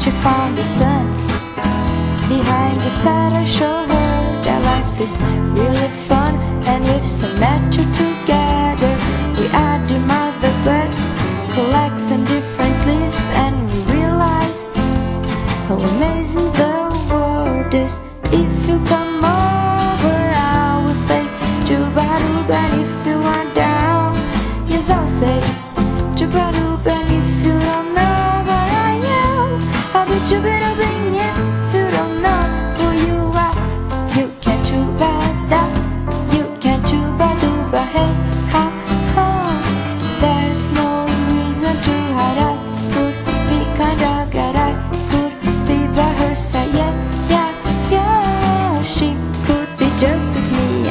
she found the sun Behind the side I show her that life is really fun And with some nature together We are the mother birds Collecting different leaves And we realize How amazing the world is. If you come over I will say Juba-dooba and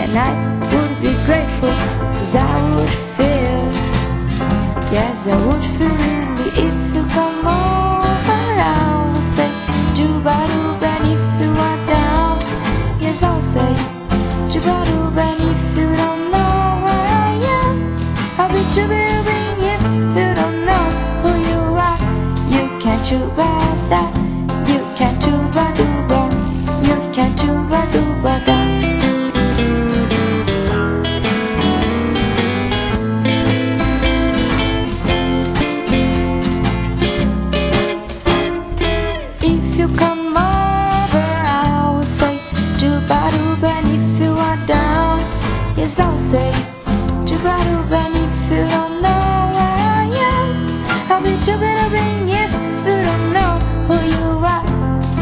and I would be grateful Cause I would feel Yes, I would feel really if you come over I will say Juba-dooba and if you are down. Yes, I'll say Juba-dooba and if you don't know where I am. I'll be Juba-doobing if you don't know who you are. You can't Juba-da Say Juba-dooba and if you don't know I am I'll be Juba-doobing if you don't know who you are.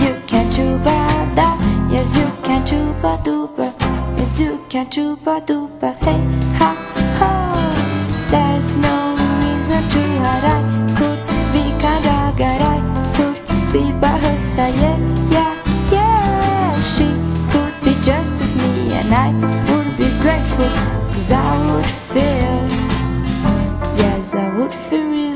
You can't Juba-da Yes, you can't Juba-dooba Yes, you can't Juba-dooba Hey Yes, I would feel. Yes, I would feel.